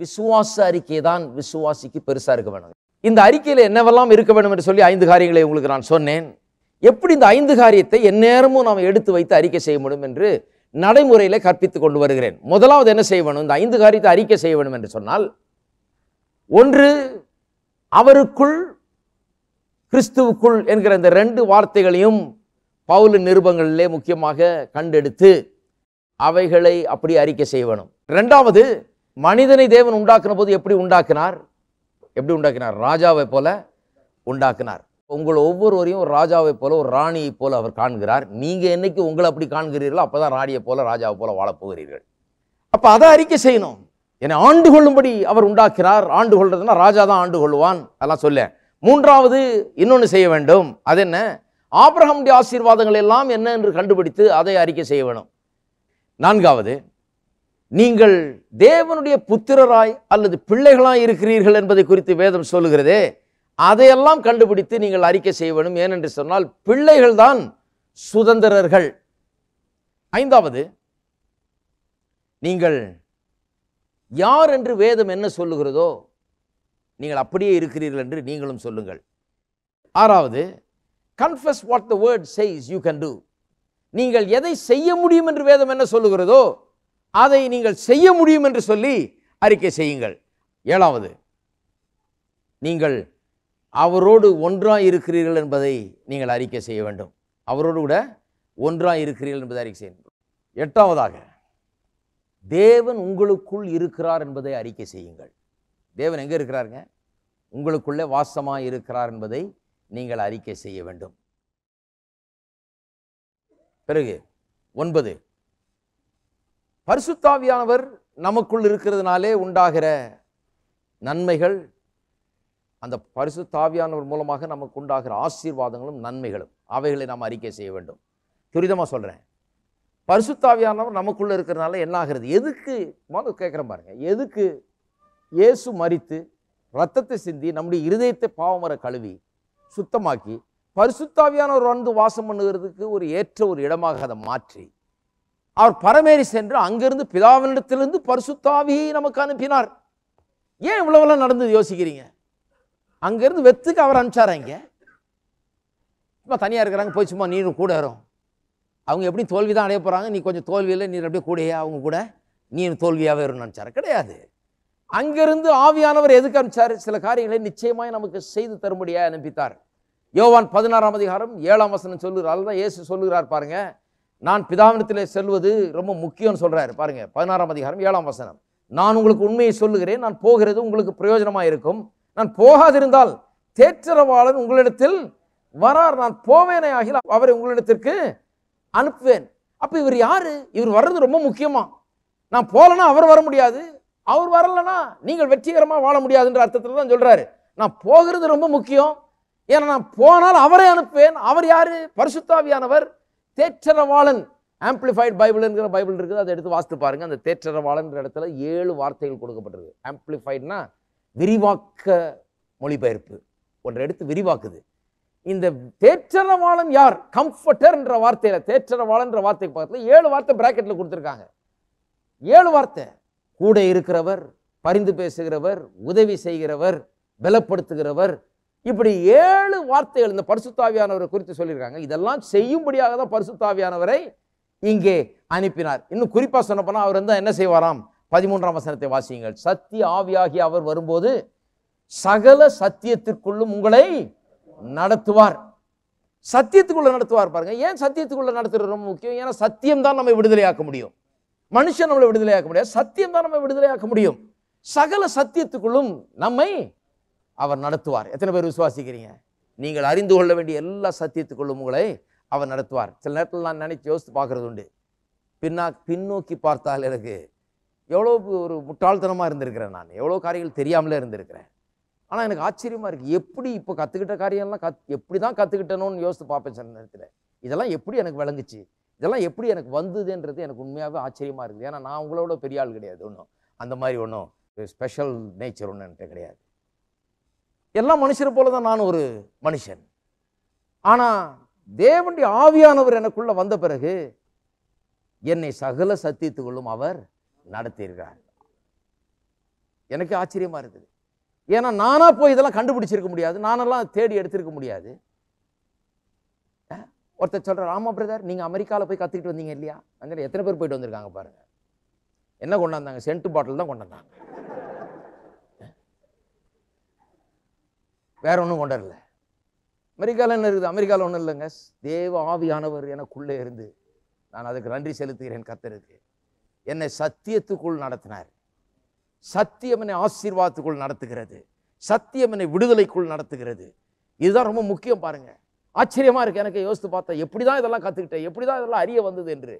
விசுவாச அறிக்கை தான் விசுவாசிக்கு பெருசாக இருக்க வேணும். இந்த அறிக்கையில் என்னவெல்லாம் இருக்க வேண்டும் என்று சொல்லி ஐந்து காரியங்களை உங்களுக்கு நான் சொன்னேன். எப்படி இந்த ஐந்து காரியத்தை எந்நேரமும் நாம் எடுத்து வைத்து அறிக்கை செய்ய முடியும் என்று நடைமுறையில் கற்பித்துக் கொண்டு வருகிறேன். முதலாவது என்ன செய்ய வேணும் இந்த ஐந்து காரியத்தை அறிக்கை செய்ய வேண்டும் என்று சொன்னால் ஒன்று அவருக்குள் கிறிஸ்துவுக்குள் என்கிற இந்த ரெண்டு வார்த்தைகளையும் பவுல நிருபங்களிலே முக்கியமாக கண்டெடுத்து அவைகளை அப்படி அறிக்கை செய்ய வேணும். ரெண்டாவது மனிதனை தேவன் உண்டாக்குன போது எப்படி உண்டாக்கினார்? எப்படி உண்டாக்கினார்? ராஜாவை போல உண்டாக்கினார். உங்கள் ஒவ்வொருவரையும் ஒரு ராஜாவை போல ஒரு ராணியை போல அவர் காண்கிறார். நீங்கள் என்னைக்கு உங்களை அப்படி காண்கிறீர்களோ அப்போ தான் ராணியை போல ராஜாவை போல வாழப்போகிறீர்கள் போகிறீர்கள். அதை அறிக்கை செய்யணும். என்னை ஆண்டு கொள்ளும்படி அவர் உண்டாக்கினார் ஆண்டு கொள்றதுன்னா ராஜா தான் ஆண்டு கொள்ளுவான். அதெல்லாம் சொல்ல. மூன்றாவது இன்னொன்று செய்ய வேண்டும். அது என்ன? ஆபிரகமுடைய ஆசீர்வாதங்கள் எல்லாம் என்ன என்று கண்டுபிடித்து அதை அறிக்கை செய்ய வேணும். நான்காவது நீங்கள் தேவனுடைய புத்திரராய் அல்லது பிள்ளைகளாய் இருக்கிறீர்கள் என்பதை குறித்து வேதம் சொல்லுகிறதே அதையெல்லாம் கண்டுபிடித்து நீங்கள் அறிக்கை செய்ய வேண்டும் ஏனென்று சொன்னால் பிள்ளைகள் தான் சுதந்திரர்கள். ஐந்தாவது நீங்கள் யார் என்று வேதம் என்ன சொல்லுகிறதோ நீங்கள் அப்படியே இருக்கிறீர்கள் என்று நீங்களும் சொல்லுங்கள். ஆறாவது confess what the word says you can do நீங்கள் எதை செய்ய முடியும் என்று வேதம் என்ன சொல்லுகிறதோ அதை நீங்கள் செய்ய முடியும் என்று சொல்லி அறிக்கை செய்யுங்கள். ஏழாவது நீங்கள் அவரோடு ஒன்றாக இருக்கிறீர்கள் என்பதை நீங்கள் அறிக்கை செய்ய வேண்டும். அவரோடு கூட ஒன்றாக இருக்கிறீர்கள் என்பதை அறிக்கை செய்ய எட்டாவதாக தேவன் உங்களுக்குள் இருக்கிறார் என்பதை அறிக்கை செய்யுங்கள். தேவன் எங்கே இருக்கிறாருங்க? உங்களுக்குள்ளே வாசமாக இருக்கிறார் என்பதை நீங்கள் அறிக்கை செய்ய வேண்டும். பிறகு ஒன்பது பரிசுத்தாவியானவர் நமக்குள் இருக்கிறதுனாலே உண்டாகிற நன்மைகள் அந்த பரிசுத்தாவியானவர் மூலமாக நமக்கு உண்டாகிற ஆசீர்வாதங்களும் நன்மைகளும் அவைகளை நாம் அறிக்கை செய்ய வேண்டும். துரிதமாக சொல்கிறேன் பரிசுத்தாவியானவர் நமக்குள்ளே இருக்கிறதுனால என்ன ஆகிறது? எதுக்கு முதல்ல கேட்குறேன் பாருங்கள் எதுக்கு இயேசு மரித்து ரத்தத்தை சிந்தி நம்முடைய இருதயத்தை பாவமர கழுவி சுத்தமாக்கி பரிசுத்தாவியானவர் வந்து வாசம் பண்ணுகிறதுக்கு ஒரு ஏற்ற ஒரு இடமாக அதை மாற்றி அவர் பரமேறி சென்று அங்கிருந்து பிதாவினிடத்திலிருந்து பரிசுத்தாவியை நமக்கு அனுப்பினார். ஏன் இவ்வளவெல்லாம் நடந்தது யோசிக்கிறீங்க? அங்கிருந்து வெத்துக்கு அவர் அனுப்பிச்சாரா இங்கே? சும்மா தனியாக இருக்கிறாங்க போய் சும்மா நீரும் கூட வரும். அவங்க எப்படி தோல்வி தான் அடைய போகிறாங்க நீ கொஞ்சம் தோல்வியில் நீர் அப்படியே கூடயே அவங்க கூட நீ தோல்வியாகவே வரும்னு நினச்சாரு கிடையாது. அங்கிருந்து ஆவியானவர் எதுக்கு அனுப்பிச்சார்? சில காரியங்களை நிச்சயமாய் நமக்கு செய்து தரும்படியாக அனுப்பித்தார். யோவான் பதினாறாம் அதிகாரம் ஏழாம் வசனம் சொல்லுகிறார். தான் இயேசு சொல்லுகிறார் பாருங்கள் நான் பிதாவினத்திலே செல்வது ரொம்ப முக்கியம்னு சொல்கிறாரு பாருங்கள் பதினாறாம் அதிகாரம் ஏழாம் வசனம். நான் உங்களுக்கு உண்மையை சொல்லுகிறேன் நான் போகிறது உங்களுக்கு பிரயோஜனமாக இருக்கும். நான் போகாதிருந்தால் தேற்றரவாளன் உங்களிடத்தில் வரார். நான் போவேனே ஆகிய அவரை உங்களிடத்திற்கு அனுப்புவேன். அப்போ இவர் யார்? இவர் வர்றது ரொம்ப முக்கியமாக நான் போகலன்னா அவர் வர முடியாது. அவர் வரலன்னா நீங்கள் வெற்றிகரமாக வாழ முடியாதுன்ற அர்த்தத்தில் தான் சொல்கிறாரு நான் போகிறது ரொம்ப முக்கியம். ஏன்னா நான் போனால் அவரை அனுப்புவேன். அவர் யார்? பரிசுத்தாவியானவர். தேற்றரவாளன். ஆம்பிளிஃபைட் பைபிள்ங்கிற பைபிள் இருக்குது அதை எடுத்து வாசித்து பாருங்கள் அந்த தேற்றரவாளன்ற இடத்துல ஏழு வார்த்தைகள் கொடுக்கப்பட்டிருக்கு. ஆம்பிளிஃபைட்னா விரிவாக்க மொழிபெயர்ப்பு. ஒன்றை எடுத்து விரிவாக்குது. இந்த தேற்றரவாளன் யார்? கம்ஃபர்டர்ன்ற என்ற தேற்றரவாளன்ற தேற்றரவாளன் வார்த்தை பக்கத்தில் ஏழு வார்த்தை பிராக்கெட்டில் கொடுத்துருக்காங்க. ஏழு வார்த்தை. கூட இருக்கிறவர் பரிந்து பேசுகிறவர் உதவி செய்கிறவர் பலப்படுத்துகிறவர் இப்படி ஏழு வார்த்தைகள் இந்த பரிசுத்தாவியானவரை குறித்து சொல்லியிருக்காங்க. இதெல்லாம் செய்யும்படியாக தான் பரிசுத்தாவியானவரை இங்கே அனுப்பினார். இன்னும் குறிப்பாக சொன்னப்போனால் அவர் வந்து என்ன செய்வாராம்? பதிமூன்றாம் வசனத்தை வாசியுங்கள். சத்திய ஆவியாகி அவர் வரும்போது சகல சத்தியத்திற்குள்ளும் உங்களை நடத்துவார். சத்தியத்துக்குள்ள நடத்துவார் பாருங்க. ஏன் சத்தியத்துக்குள்ள நடத்துறது ரொம்ப முக்கியம்? ஏன்னா சத்தியம் தான் நம்ம விடுதலையாக்க முடியும். மனுஷன் நம்மளை விடுதலையாக்க முடியாது. சத்தியம் தான் நம்ம விடுதலையாக்க முடியும். சகல சத்தியத்துக்குள்ளும் நம்மை அவர் நடத்துவார். எத்தனை பேர் விசுவாசிக்கிறீங்க? நீங்கள் அறிந்து கொள்ள வேண்டிய எல்லா சத்தியத்துக்குள்ளும் உங்களை அவர் நடத்துவார். சில நேரத்தில் நான் நினைச்சு யோசித்து பார்க்குறது உண்டு. பின்னா பின்னோக்கி பார்த்தால் எனக்கு எவ்வளோ ஒரு முட்டாள்தனமாக இருந்திருக்கிறேன் நான். எவ்வளோ காரியங்கள் தெரியாமலே இருந்திருக்கிறேன். ஆனால் எனக்கு ஆச்சரியமாக இருக்குது எப்படி இப்போ கற்றுக்கிட்ட காரியம்லாம் கத் எப்படி தான் கற்றுக்கிட்டணும்னு யோசித்து பார்ப்பேன் சில நேரத்தில். இதெல்லாம் எப்படி எனக்கு விளங்குச்சு? இதெல்லாம் எப்படி எனக்கு வந்ததுன்றது எனக்கு உண்மையாகவே ஆச்சரியமாக இருக்குது. ஏன்னா நான் உங்களோட பெரிய ஆள் கிடையாது ஒன்றும் அந்த மாதிரி ஒன்றும் ஸ்பெஷல் நேச்சர் ஒன்று என்கிட்ட கிடையாது. எல்லா மனுஷரை போல தான் நான் ஒரு மனுஷன். ஆனால் தேவனுடைய ஆவியானவர் எனக்குள்ளே வந்த பிறகு என்னை சகல சத்தியத்துக்குள்ளும் அவர் நடத்தியிருக்கிறார். எனக்கு ஆச்சரியமா இருக்குது. ஏன்னா நானாக போய் இதெல்லாம் கண்டுபிடிச்சிருக்க முடியாது. நானெல்லாம் தேடி எடுத்திருக்க முடியாது. ஒருத்தர் சொல்கிறார் ஆமாம் பிரதர் நீங்க அமெரிக்காவில் போய் கத்துக்கிட்டு வந்தீங்க இல்லையா? அங்கே எத்தனை பேர் போயிட்டு வந்திருக்காங்க பாருங்க. என்ன கொண்டாந்தாங்க? சென்ட் பாட்டில் தான் கொண்டாந்தாங்க. வேற ஒன்றும் கொண்டு வரல. அமெரிக்காவில் என்ன இருக்குது? அமெரிக்காவில் ஒன்றும் இல்லைங்க. தேவ ஆவியானவர் எனக்குள்ளே இருந்து நான் அதுக்கு நன்றி செலுத்துகிறேன் கத்தருக்கு என்னை சத்தியத்துக்குள் நடத்தினார். சத்தியம் என்னை ஆசீர்வாதத்துக்குள் நடத்துகிறது. சத்தியம் என்னை விடுதலைக்குள் நடத்துகிறது. இதுதான் ரொம்ப முக்கியம் பாருங்க. ஆச்சரியமா இருக்கு. எனக்கு யோசித்து பார்த்தா எப்படி தான் இதெல்லாம் கற்றுக்கிட்டேன் எப்படி தான் இதெல்லாம் அறிய வந்தது என்று.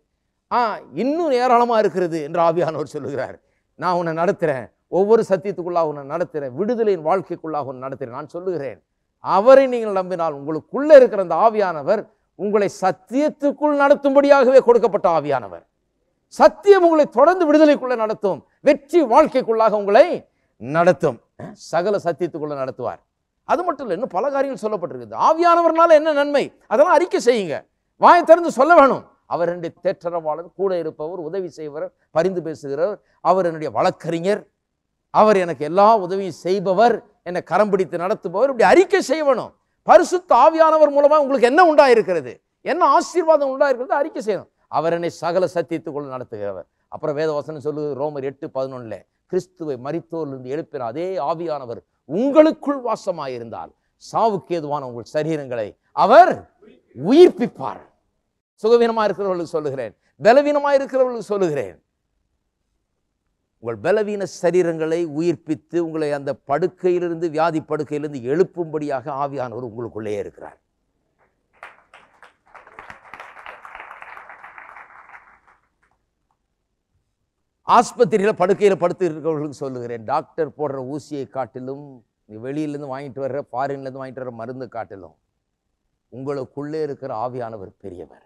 ஆ இன்னும் ஏராளமாக இருக்கிறது என்று ஆவியானவர் சொல்லுகிறார். நான் உன்னை நடத்துகிறேன் ஒவ்வொரு சத்தியத்துக்குள்ளாக உன்னை நடத்துகிறேன். விடுதலையின் வாழ்க்கைக்குள்ளாக உன்னை நடத்துகிறேன். நான் சொல்லுகிறேன். அவரை நீங்கள் நம்பினால் உங்களுக்குள்ளே இருக்கிற அந்த ஆவியானவர் உங்களை சத்தியத்துக்குள் நடத்தும்படியாகவே கொடுக்கப்பட்ட ஆவியானவர். சத்தியம் உங்களை தொடர்ந்து விடுதலைக்குள்ள நடத்தும். வெற்றி வாழ்க்கைக்குள்ளாக உங்களை நடத்தும். சகல சத்தியத்துக்குள்ள நடத்துவார். அது மட்டும் இல்லை இன்னும் பல காரியங்கள் சொல்லப்பட்டிருக்குது. ஆவியானவர்னால என்ன நன்மை? அதெல்லாம் அறிக்கை செய்யுங்க. வாயை திறந்து சொல்ல வேணும். அவர் என்னுடைய தேற்றரவாளர் கூட இருப்பவர் உதவி செய்வர் பரிந்து பேசுகிறவர் அவர் என்னுடைய வழக்கறிஞர் அவர் எனக்கு எல்லா உதவியும் செய்பவர் என்னை கரம் பிடித்து நடத்துபவர் இப்படி அறிக்கை செய்யணும். பரிசு பரிசுத்த ஆவியானவர் உங்களுக்கு என்ன உண்டாயிருக்கிறது? என்ன ஆசீர்வாதம் உண்டாயிருக்கிறது? அறிக்கை செய்யணும். அவர் என்னை சகல சத்தியத்துக்குள் நடத்துகிறவர். அப்புறம் வேதவசனம் சொல்லுது ரோமர் எட்டு பதினொன்னுல கிறிஸ்துவை மரித்தோரிலிருந்து எழுப்பின அதே ஆவியானவர் உங்களுக்குள் வாசமாயிருந்தால் சாவுக்கு ஏதுவான உங்கள் சரீரங்களை அவர் உயிர்ப்பிப்பார். சுகவீனமாக இருக்கிறவர்களுக்கு சொல்லுகிறேன். பலவீனமாக இருக்கிறவர்களுக்கு சொல்லுகிறேன். உங்கள் பலவீன சரீரங்களை உயிர்ப்பித்து உங்களை அந்த படுக்கையிலிருந்து வியாதி படுக்கையிலிருந்து எழுப்பும்படியாக ஆவியானவர் உங்களுக்குள்ளே இருக்கிறார். ஆஸ்பத்திரியில் படுக்கையில் படுத்து இருக்கிறவர்களுக்கு சொல்லுகிறேன் டாக்டர் போடுற ஊசியை காட்டிலும் நீ வெளியிலேருந்து வாங்கிட்டு வர்ற ஃபாரின்லேருந்து வாங்கிட்டு வர்ற மருந்து காட்டிலும் உங்களுக்குள்ளே இருக்கிற ஆவியானவர் பெரியவர்.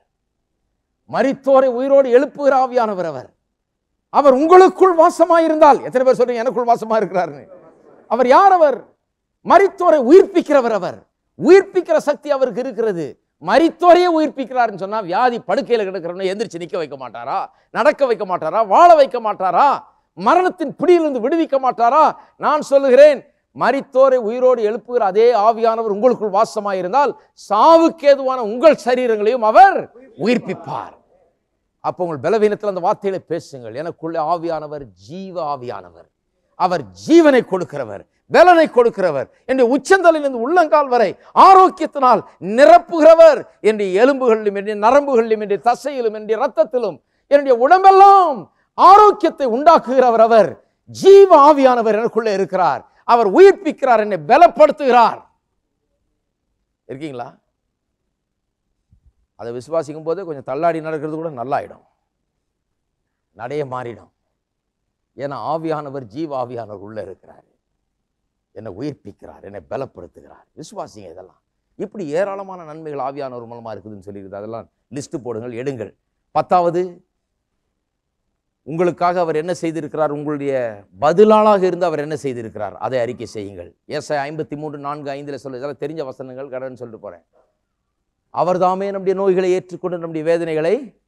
மரித்தோரை உயிரோடு எழுப்புகிற ஆவியானவர் அவர். அவர் உங்களுக்குள் வாசமாயிருந்தால். எத்தனை பேர் சொல்றீங்க? எனக்குள் வாசமாக இருக்கிறாருன்னு அவர் யார் அவர்? மரித்தோரை உயிர்ப்பிக்கிறவர் அவர். உயிர்ப்பிக்கிற சக்தி அவருக்கு இருக்கிறது. மரித்தோரையே உயிர்ப்பிக்கிறாருன்னு சொன்னால் வியாதி படுக்கையில் கிடக்கிறவனை எந்திரிச்சு நிற்க வைக்க மாட்டாரா? நடக்க வைக்க மாட்டாரா? வாழ வைக்க மாட்டாரா? மரணத்தின் பிடியிலிருந்து விடுவிக்க மாட்டாரா? நான் சொல்லுகிறேன் மரித்தோரை உயிரோடு எழுப்புகிற அதே ஆவியானவர் உங்களுக்குள் வாசமாயிருந்தால் சாவுக்கு ஏதுவான உங்கள் சரீரங்களையும் அவர் உயிர்ப்பிப்பார். அப்போ உங்கள் பலவீனத்தில் அந்த வார்த்தைகளை பேசுங்கள். எனக்குள்ளே ஆவியானவர் ஜீவ ஆவியானவர். அவர் ஜீவனை கொடுக்கிறவர் பலனை கொடுக்கிறவர். என்று உச்சந்தலிலிருந்து உள்ளங்கால் வரை ஆரோக்கியத்தினால் நிரப்புகிறவர். என்னுடைய எலும்புகளிலும் என்னுடைய நரம்புகளிலும் என்னுடைய தசையிலும் என்னுடைய ரத்தத்திலும் என்னுடைய உடம்பெல்லாம் ஆரோக்கியத்தை உண்டாக்குகிறவர் அவர். ஜீவ ஆவியானவர் எனக்குள்ளே இருக்கிறார். அவர் உயிர்ப்பிக்கிறார் என்னை பலப்படுத்துகிறார். இருக்கீங்களா? அதை விசுவாசிக்கும் போது கொஞ்சம் தள்ளாடி நடக்கிறது கூட நல்லாயிடும். நடைய மாறிடும். ஏன்னா ஆவியானவர் ஜீவ ஆவியானவர் உள்ளே இருக்கிறார். என்னை உயிர்ப்பிக்கிறார் என்னை பலப்படுத்துகிறார். விசுவாசிங்க இதெல்லாம். இப்படி ஏராளமான நன்மைகள் ஆவியானவர் மூலமாக இருக்குதுன்னு சொல்லியிருக்குது அதெல்லாம் லிஸ்ட்டு போடுங்கள் எடுங்கள். பத்தாவது உங்களுக்காக அவர் என்ன செய்திருக்கிறார்? உங்களுடைய பதிலாளாக இருந்து அவர் என்ன செய்திருக்கிறார்? அதை அறிக்கை செய்யுங்கள். ஏசை ஐம்பத்தி மூன்று நான்கு ஐந்தில் சொல்ல இதெல்லாம் தெரிஞ்ச வசனங்கள் கடன் சொல்லிட்டு போகிறேன் அவர்தாமே நம்முடைய நோய்களை ஏற்றுக்கொண்டு நம்முடைய வேதனைகளை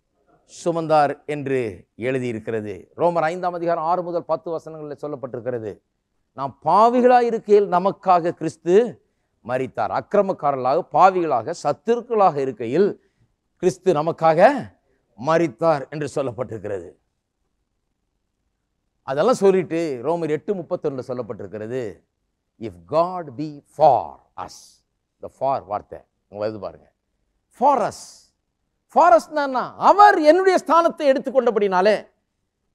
சுமந்தார் என்று எழுதியிருக்கிறது. ரோமர் ஐந்தாம் அதிகாரம் ஆறு முதல் பத்து வசனங்களில் சொல்லப்பட்டிருக்கிறது. நாம் பாவிகளாக இருக்கையில் நமக்காக கிறிஸ்து மறித்தார் அக்கிரமக்காரர்களாக பாவிகளாக சத்துருக்களாக இருக்கையில் கிறிஸ்து நமக்காக மறித்தார் என்று சொல்லப்பட்டிருக்கிறது. அதெல்லாம் சொல்லிட்டு ரோமர் எட்டு முப்பத்தொன்னுல சொல்லப்பட்டிருக்கிறது. If God be for us the for வார்த்தை. உங்கள் வருது பாருங்க. ஃபாரஸ் அஸ் அவர் என்னுடைய ஸ்தானத்தை எடுத்துக்கொண்டபடினாலே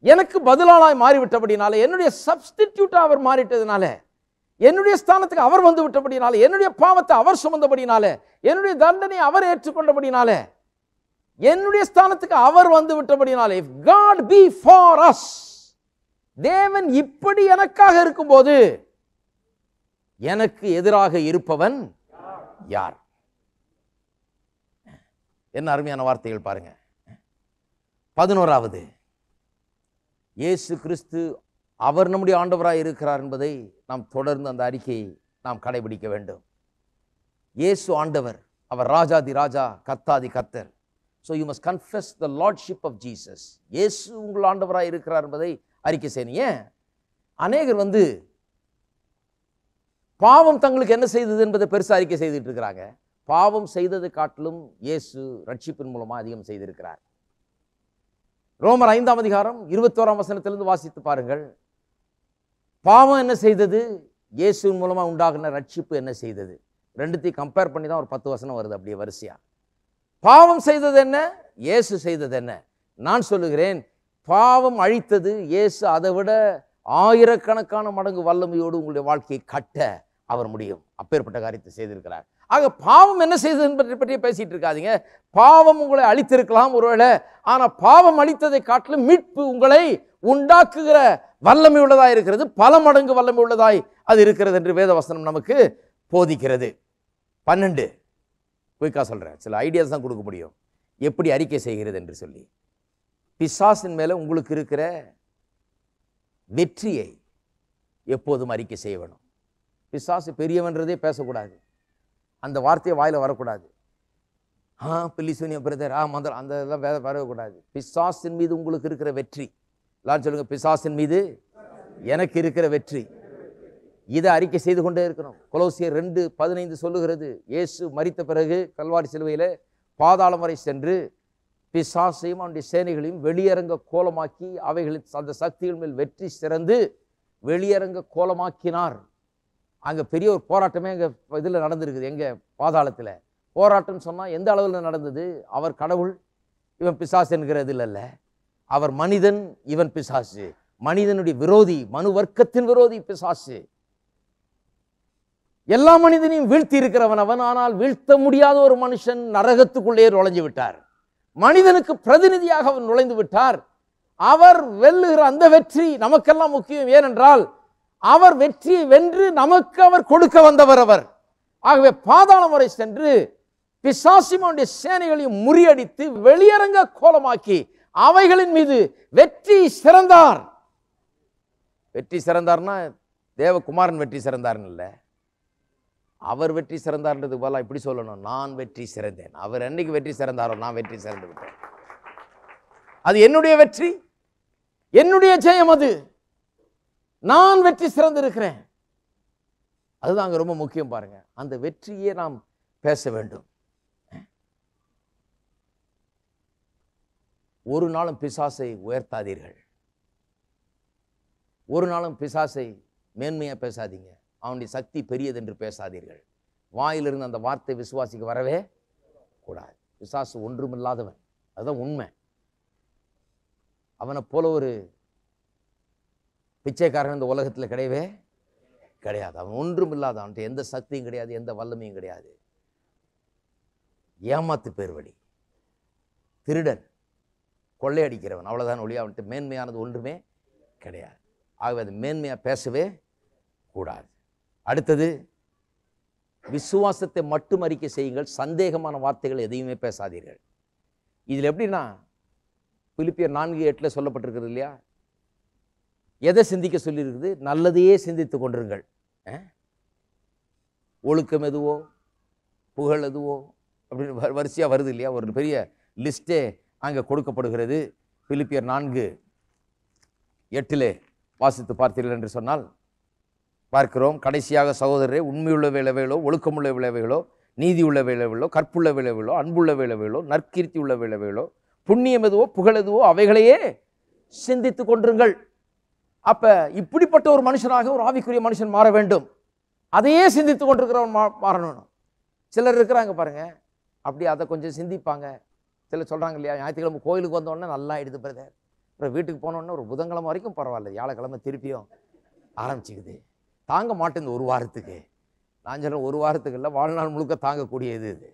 எனக்கு பதிலாளாய் மாறிவிட்டபடினாலே என்னுடைய சப்ஸ்டிடியூட்டாக அவர் மாறிட்டதுனால என்னுடைய ஸ்தானத்துக்கு அவர் வந்து விட்டபடினாலே என்னுடைய பாவத்தை அவர் சுமந்தபடினாலே என்னுடைய தண்டனை அவர் ஏற்றுக்கொண்டபடினாலே என்னுடைய ஸ்தானத்துக்கு அவர் வந்து விட்டபடினாலே if God be for us தேவன் இப்படி எனக்காக இருக்கும்போது எனக்கு எதிராக இருப்பவன் யார்? என்ன அருமையான வார்த்தைகள் பாருங்க. பதினோராவது இயேசு கிறிஸ்து அவர் நம்முடைய ஆண்டவராக இருக்கிறார் என்பதை நாம் தொடர்ந்து அந்த அறிக்கையை நாம் கடைபிடிக்க வேண்டும். இயேசு ஆண்டவர் அவர் ராஜாதி ராஜா கத்தாதி கத்தர். So you must confess the lordship of Jesus இயேசு உங்கள் ஆண்டவராக இருக்கிறார் என்பதை அறிக்கை செய்யணும். ஏன்? அநேகர் வந்து பாவம் தங்களுக்கு என்ன செய்தது என்பதை பெருசாக அறிக்கை செய்துட்டு இருக்கிறாங்க. பாவம் செய்ததை காட்டிலும் இயேசு ரட்சிப்பின் மூலமா அதிகம் செய்திருக்கிறார். ரோமர் ஐந்தாம் அதிகாரம் இருபத்தோராம் வசனத்திலிருந்து வாசித்து பாருங்கள். பாவம் என்ன செய்தது? இயேசுவின் மூலமா உண்டாகின ரட்சிப்பு என்ன செய்தது? ரெண்டுத்தையும் கம்பேர் பண்ணி தான் ஒரு பத்து வசனம் வருது அப்படியே வரிசையா. பாவம் செய்தது என்ன? இயேசு செய்தது என்ன? நான் சொல்லுகிறேன் பாவம் அழித்தது இயேசு அதை விட ஆயிரக்கணக்கான மடங்கு வல்லமையோடு உங்களுடைய வாழ்க்கையை கட்ட அவர் முடியும். அப்பேற்பட்ட காரியத்தை செய்திருக்கிறார். ஆக பாவம் என்ன செய்தது என்பதை பற்றி பேசிகிட்டு இருக்காதீங்க. பாவம் உங்களை அழித்திருக்கலாம் ஒருவேளை. ஆனால் பாவம் அழித்ததை காட்டிலும் மீட்பு உங்களை உண்டாக்குகிற வல்லமை உள்ளதாக இருக்கிறது. பல மடங்கு வல்லமை உள்ளதாய் அது இருக்கிறது என்று வேதவசனம் நமக்கு போதிக்கிறது. பன்னெண்டு. குயிக்காக சொல்கிறேன் சில ஐடியாஸ் தான் கொடுக்க முடியும். எப்படி அறிக்கை செய்கிறது என்று சொல்லி. பிசாசின் மேலே உங்களுக்கு இருக்கிற வெற்றியை எப்போதும் அறிக்கை செய்ய வேணும். பிசாசு பெரியவன்றதே பேசக்கூடாது. அந்த வார்த்தையை வாயில வரக்கூடாது. ஆ பில்லிசூனிய பிரதர் ஆ மந்திரம் அந்த இதெல்லாம் வேற வரக்கூடாது. பிசாசின் மீது உங்களுக்கு இருக்கிற வெற்றி. எல்லாரும் சொல்லுங்க பிசாசின் மீது எனக்கு இருக்கிற வெற்றி. இதை அறிக்கை செய்து கொண்டே இருக்கணும். கொலோசியர் ரெண்டு பதினைந்து சொல்லுகிறது இயேசு மறித்த பிறகு கல்வாரி சிலுவையில் பாதாளம் வரை சென்று பிசாசையும் அவனுடைய சேனைகளையும் வெளியரங்க கோலமாக்கி அவைகளின் அந்த சக்திகள் மேல் வெற்றி சிறந்து வெளியரங்க கோலமாக்கினார். அங்கே பெரிய ஒரு போராட்டமே எங்கள் இதில் நடந்திருக்குது. எங்கள் பாதாளத்தில். போராட்டம்னு சொன்னால் எந்த அளவில் நடந்தது? அவர் கடவுள் இவன் பிசாசு என்கிறது இல்லை அவர் மனிதன் இவன் பிசாசு. மனிதனுடைய விரோதி மனு வர்க்கத்தின் விரோதி பிசாசு. எல்லா மனிதனையும் வீழ்த்தி இருக்கிறவன் அவன். ஆனால் வீழ்த்த முடியாத ஒரு மனுஷன் நரகத்துக்குள்ளே நுழைஞ்சு விட்டார். மனிதனுக்கு பிரதிநிதியாக அவன் நுழைந்து விட்டார். அவர் வெல்லுகிற அந்த வெற்றி நமக்கெல்லாம் முக்கியம். ஏனென்றால் அவர் வெற்றியை வென்று நமக்கு அவர் கொடுக்க வந்தவர் அவர். ஆகவே பாதாளம் வரை சென்று பிசாசிமனுடைய சேனைகளையும் முறியடித்து வெளியரங்க கோலமாக்கி அவைகளின் மீது வெற்றி சிறந்தார். வெற்றி சிறந்தார்னா தேவகுமாரன் வெற்றி சிறந்தார்னு இல்லை. அவர் வெற்றி சிறந்தார்ன்றது போல இப்படி சொல்லணும். நான் வெற்றி சிறந்தேன். அவர் என்னைக்கு வெற்றி சிறந்தாரோ நான் வெற்றி சிறந்து விட்டேன். அது என்னுடைய வெற்றி. என்னுடைய ஜெயம் அது. நான் வெற்றி சிறந்திருக்கிறேன். அதுதான் அங்க ரொம்ப முக்கியம் பாருங்க. அந்த வெற்றியே நாம் பேச வேண்டும். ஒரு நாளும் பிசாசை உயர்த்தாதீர்கள். ஒரு நாளும் பிசாசை மேன்மையா பேசாதீங்க. அவனுடைய சக்தி பெரியது என்று பேசாதீர்கள். வாயிலிருந்து அந்த வார்த்தை விசுவாசிக்க வரவே கூடாது. பிசாசு ஒன்றுமில்லாதவன். அதுதான் உண்மை. அவனை போல ஒரு பிச்சைக்காரன் இந்த உலகத்தில் கிடையவே கிடையாது. அவன் ஒன்றும் இல்லாத அவன்கிட்ட எந்த சக்தியும் கிடையாது எந்த வல்லமையும் கிடையாது. ஏமாத்து பேர்வழி. திருடன் கொள்ளையடிக்கிறவன் அவ்வளோதான் ஒளி அவன்கிட்ட மேன்மையானது ஒன்றுமே கிடையாது. ஆகவே அது மேன்மையாக பேசவே கூடாது. அடுத்தது விசுவாசத்தை மட்டும் அறிக்கை செய்யுங்கள் சந்தேகமான வார்த்தைகள் எதையுமே பேசாதீர்கள். இதில் எப்படின்னா பிலிப்பியர் நான்கு எட்டில் சொல்லப்பட்டிருக்கிறது இல்லையா? எதை சிந்திக்க சொல்லியிருக்குது? நல்லதையே சிந்தித்து கொண்டிருங்கள். ஒழுக்கம் எதுவோ? புகழ் எதுவோ? அப்படின்னு வ- வருது இல்லையா? ஒரு பெரிய லிஸ்ட்டே அங்கே கொடுக்கப்படுகிறது. பிலிப்பியர் நான்கு எட்டிலே வாசித்து பார்த்தீர்கள் என்று சொன்னால் பார்க்கிறோம் கடைசியாக சகோதரரே உண்மையுள்ள விளைவுகளோ ஒழுக்கமுள்ள விளைவுகளோ நீதி உள்ள விளைவுகளோ கற்புள்ள விளைவுகளோ அன்புள்ள விளைவுகளோ நற்கீர்த்தி உள்ள விளைவுகளோ புண்ணியம் எதுவோ புகழ் எதுவோ அவைகளையே சிந்தித்து கொண்டிருங்கள். அப்ப இப்படிப்பட்ட ஒரு மனுஷனாக ஒரு ஆவிக்குரிய மனுஷன் மாற வேண்டும். அதையே சிந்தித்து கொண்டிருக்கிறவன் மா மாறணும். சிலர் இருக்கிறாங்க பாருங்க. அப்படி அதை கொஞ்சம் சிந்திப்பாங்க. சிலர் சொல்றாங்க இல்லையா ஞாயிற்றுக்கிழமை கோயிலுக்கு வந்தோடனே நல்லா ஆயிடுது பிரதர் அப்புறம் வீட்டுக்கு போனோடனே ஒரு புதன்கிழமை வரைக்கும் பரவாயில்ல. வியாழக்கிழமை திருப்பியும் ஆரம்பிச்சுக்குது. தாங்க மாட்டேங்குது ஒரு வாரத்துக்கு. நான் சொல்றேன் ஒரு வாரத்துக்கு இல்லை வாழ்நாள் முழுக்க தாங்கக்கூடியது இது.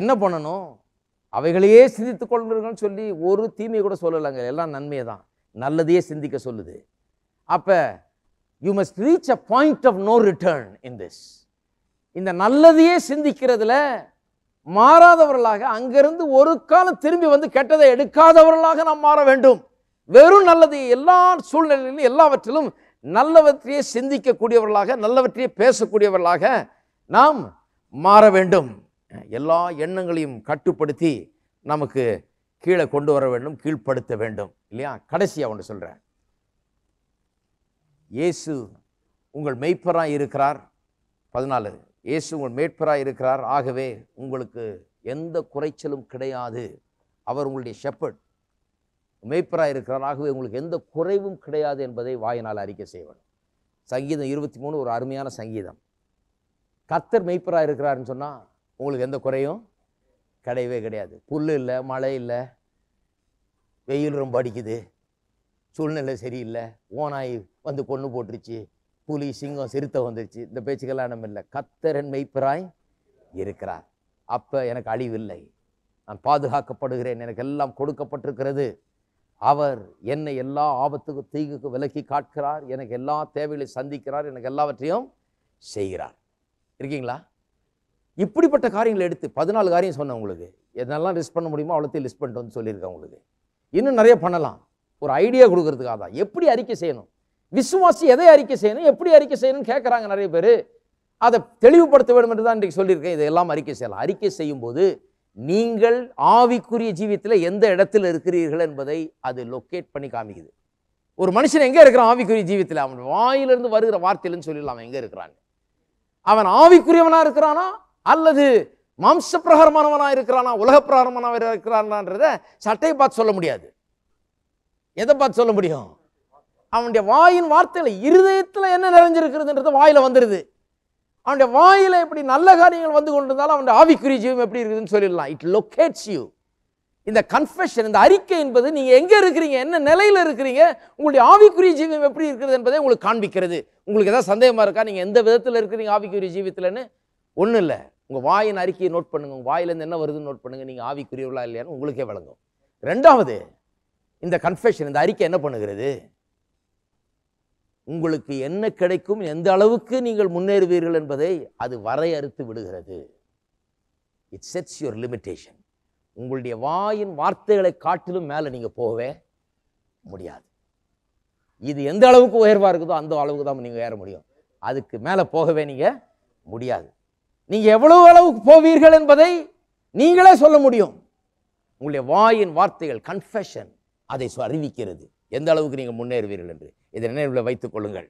என்ன பண்ணணும்? அவைகளையே சிந்தித்து கொள்ளுங்கள்னு சொல்லி ஒரு தீமையை கூட சொல்லலைங்க. எல்லாம் நன்மையை தான் நல்லதையே சிந்திக்க சொல்லுது. அப்போ you must reach a point of no return in this இந்த நல்லதையே சிந்திக்கிறதுல மாறாதவர்களாக அங்கிருந்து ஒரு காலம் திரும்பி வந்து கெட்டதை எடுக்காதவர்களாக நாம் மாற வேண்டும். வெறும் நல்லது எல்லா சூழ்நிலையிலும் எல்லாவற்றிலும் நல்லவற்றையே சிந்திக்கக்கூடியவர்களாக நல்லவற்றையே பேசக்கூடியவர்களாக நாம் மாற வேண்டும். எல்லா எண்ணங்களையும் கட்டுப்படுத்தி நமக்கு கீழே கொண்டு வர வேண்டும் கீழ்ப்படுத்த வேண்டும் இல்லையா? கடைசியாக ஒன்று சொல்கிறேன் இயேசு உங்கள் மெய்ப்பராக இருக்கிறார். பதினாலு இயேசு உங்கள் மேய்ப்பராய் இருக்கிறார். ஆகவே உங்களுக்கு எந்த குறைச்சலும் கிடையாது. அவர் உங்களுடைய ஷெப்பர்ட் மெய்ப்பராக இருக்கிறார். ஆகவே உங்களுக்கு எந்த குறைவும் கிடையாது என்பதை வாயினால் அறிக்கை செய்வன் சங்கீதம் இருபத்தி மூணு ஒரு அருமையான சங்கீதம். கத்தர் மெய்ப்பராக இருக்கிறாருன்னு சொன்னால் உங்களுக்கு எந்த குறையும்? கிடையவே கிடையாது. புல் இல்லை மழை இல்லை வெயில் ரொம்ப அடிக்குது சூழ்நிலை சரியில்லை ஓனாய் வந்து கொண்டு போட்டுருச்சு புலி சிங்கம் சிறுத்தை வந்துருச்சு இந்த பேச்சுக்கெல்லாம் நம்ம இல்லை. கத்தரன் மெய்ப்பிராய் இருக்கிறார். அப்போ எனக்கு அழிவில்லை நான் பாதுகாக்கப்படுகிறேன். எனக்கு எல்லாம் கொடுக்கப்பட்டிருக்கிறது. அவர் என்னை எல்லா ஆபத்துக்கும் தீங்குக்கு விலக்கி காட்கிறார் எனக்கு எல்லா தேவைகளையும் சந்திக்கிறார். எனக்கு எல்லாவற்றையும் செய்கிறார். இருக்கீங்களா? இப்படிப்பட்ட காரியங்களை எடுத்து பதினாலு காரியம் சொன்னேன் உங்களுக்கு. எதெல்லாம் லிஸ்ட் பண்ண முடியுமோ அவ்வளோத்தையும் லிஸ்ட் பண்ணிட்டு வந்து சொல்லியிருக்கேன் உங்களுக்கு. இன்னும் நிறைய பண்ணலாம். ஒரு ஐடியா கொடுக்கறதுக்காக தான். எப்படி அறிக்கை செய்யணும்? விசுவாசி எதை அறிக்கை செய்யணும்? எப்படி அறிக்கை செய்யணும்னு கேட்குறாங்க நிறைய பேர். அதை தெளிவுபடுத்த வேண்டும் என்று தான் இன்றைக்கு சொல்லியிருக்கேன். இதையெல்லாம் அறிக்கை செய்யலாம். அறிக்கை செய்யும்போது நீங்கள் ஆவிக்குரிய ஜீவியத்தில் எந்த இடத்துல இருக்கிறீர்கள் என்பதை அது லொக்கேட் பண்ணி காமிக்குது. ஒரு மனுஷன் எங்கே இருக்கிறான்? ஆவிக்குரிய ஜீவியத்தில். அவன் வாயிலிருந்து வருகிற வார்த்தையிலன்னு சொல்லிடலாம். அவன் எங்கே இருக்கிறான் அவன் ஆவிக்குரியவனாக இருக்கிறானா? அல்லது மாம்ச பிரகாரமானவனாக இருக்கிறானா உலக பிரகாரமானவராக இருக்கிறானான்றத சட்டையை பார்த்து சொல்ல முடியாது. எதை பார்த்து சொல்ல முடியும்? அவனுடைய வாயின் வார்த்தையில் இருதயத்தில் என்ன நிறைஞ்சிருக்கிறதுன்றது வாயில் வந்துடுது அவனுடைய வாயில் எப்படி நல்ல காரியங்கள் வந்து கொண்டிருந்தாலும் அவனுடைய ஆவிக்குரிய ஜீவம் எப்படி இருக்குதுன்னு சொல்லிடலாம். இட் லொக்கேட்ஸ் யூ இந்த கன்ஃபெஷன் இந்த அறிக்கை என்பது நீங்கள் எங்கே இருக்கிறீங்க என்ன நிலையில் இருக்கிறீங்க உங்களுடைய ஆவிக்குரிய ஜீவம் எப்படி இருக்கிறது என்பதை உங்களுக்கு காண்பிக்கிறது. உங்களுக்கு ஏதாவது சந்தேகமாக இருக்கா? நீங்கள் எந்த விதத்தில் இருக்கிறீங்க ஆவிக்குரிய ஜீவியத்தில்னு ஒன்றும் இல்லை. உங்கள் வாயின் அறிக்கையை நோட் பண்ணுங்கள் உங்கள் வாயிலேருந்து என்ன வருதுன்னு நோட் பண்ணுங்கள் நீங்கள் ஆவிக்குரியவர்களா இல்லையான்னு உங்களுக்கே வழங்கும் ரெண்டாவது இந்த கன்ஃபெஷன் இந்த அறிக்கை என்ன பண்ணுகிறது? உங்களுக்கு என்ன கிடைக்கும்? எந்த அளவுக்கு நீங்கள் முன்னேறுவீர்கள் என்பதை அது வரையறுத்து விடுகிறது. இட் செட்ஸ் யுவர் லிமிட்டேஷன் உங்களுடைய வாயின் வார்த்தைகளை காட்டிலும் மேலே நீங்கள் போகவே முடியாது. இது எந்த அளவுக்கு உயர்வாக இருக்குதோ அந்த அளவுக்கு தான் நீங்கள் ஏற முடியும். அதுக்கு மேலே போகவே நீங்கள் முடியாது. நீங்கள் எவ்வளவு அளவுக்கு போவீர்கள் என்பதை நீங்களே சொல்ல முடியும். உங்களுடைய வாயின் வார்த்தைகள் கன்ஃபெஷன் அதை அறிவிக்கிறது. எந்த அளவுக்கு நீங்கள் முன்னேறுவீர்கள் என்று. இதை நினைவில் வைத்துக் கொள்ளுங்கள்.